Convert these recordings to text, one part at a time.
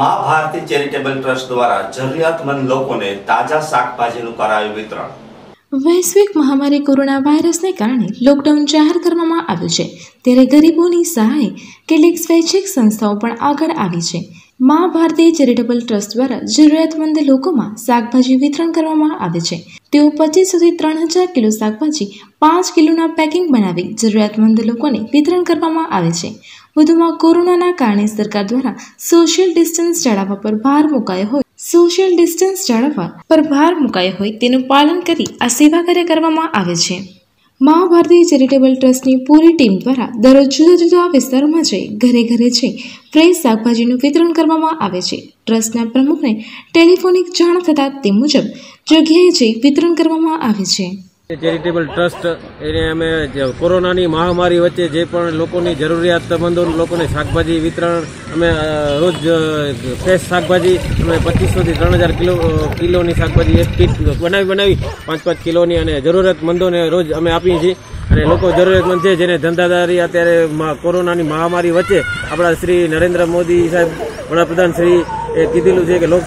મા Bharati charitable trust દ્વારા જરૂરિયાતમંદ લોકોને તાજા શાકભાજીનું કરાયું વિતરણ. વૈશ્વિક મહામારી કોરોના વાયરસને કારણે લોકડાઉન જાહેર કરવામાં આવ્યું છે. ત્યારે ગરીબોની સહાય, કેટલીક સ્વૈચ્છિક સંસ્થાઓ પણ આગળ આવી છે. મા ભારતીય ચેરિટેબલ ટ્રસ્ટ દ્વારા જરૂરિયાતમંદ લોકોમાં શાકભાજી વિતરણ કરવામાં આવે છે. તેઓ પચીસ સુધી ત્રણ હજાર કિલો શાકભાજી પાંચ કિલોના પેકિંગ બનાવી જરૂરિયાતમંદ લોકોને વિતરણ કરવામાં આવે છે. વધુમાં કોરોનાના કારણે સરકાર દ્વારા સોશિયલ ડિસ્ટન્સ જાળવવા પર ભાર મુકાયો હોય, સોશિયલ ડિસ્ટન્સ જાળવવા પર ભાર મુકાયો હોય તેનું પાલન કરી આ સેવા કાર્ય કરવામાં આવે છે. મા ભારતી ચેરિટેબલ ટ્રસ્ટની પૂરી ટીમ દ્વારા દરરોજ જુદા જુદા વિસ્તારોમાં જઈ ઘરે ઘરે જઈ ફ્રેશ શાકભાજીનું વિતરણ કરવામાં આવે છે. ટ્રસ્ટના પ્રમુખને ટેલિફોનિક જાણ થતાં તે મુજબ જગ્યાએ જઈ વિતરણ કરવામાં આવે છે. ચેરિટેબલ ટ્રસ્ટ એને અમે કોરોનાની મહામારી વચ્ચે જે પણ લોકોની જરૂરિયાતમંદો લોકોને શાકભાજી વિતરણ, અમે રોજ ફ્રેશ શાકભાજી, અમે પચીસોથી ત્રણ હજાર કિલો કિલોની શાકભાજી એક કીટ બનાવી બનાવી પાંચ પાંચ કિલોની અને જરૂરિયાતમંદોને રોજ અમે આપીએ છીએ. અને લોકો જરૂરિયાતમંદ છે, જેને ધંધાદારી અત્યારે કોરોનાની મહામારી વચ્ચે આપણા શ્રી નરેન્દ્ર મોદી સાહેબ વડાપ્રધાન શ્રી એ કીધેલું છે કે લોક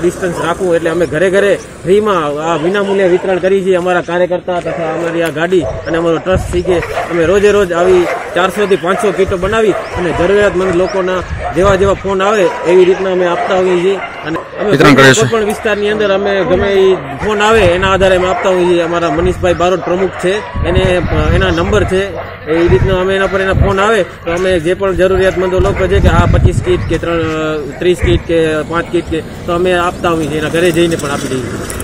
ડિસ્ટન્સ રાખવું એટલે અમે ઘરે ઘરે ફ્રીમાં આ વિનામૂલ્યે વિતરણ કરી છીએ અમારા કાર્યકર્તા તથા અમારી આ ગાડી અને અમારો ટ્રસ્ટ શીખે અમે રોજે રોજ આવી ચારસોથી પાંચસો કીટો બનાવી અને જરૂરિયાતમંદ લોકોના જેવા જેવા ફોન આવે એવી રીતના અમે આપતા હોઈએ છીએ. અને કોઈ પણ વિસ્તારની અંદર અમે ગમે ફોન આવે એના આધારે અમે આપતા હોઈએ છીએ. અમારા મનીષભાઈ બારોટ પ્રમુખ છે. એને એના નંબર છે. એ રીતના અમે એના પર એના ફોન આવે તો અમે જે પણ જરૂરિયાતમંદો લોકો છે કે આ પચીસ કીટ કે ત્રણ ત્રીસ કીટ કે પાંચ કીટ કે તો અમે આપતા હોઈએ છીએ. એના ઘરે જઈને પણ આપી દઈએ છીએ.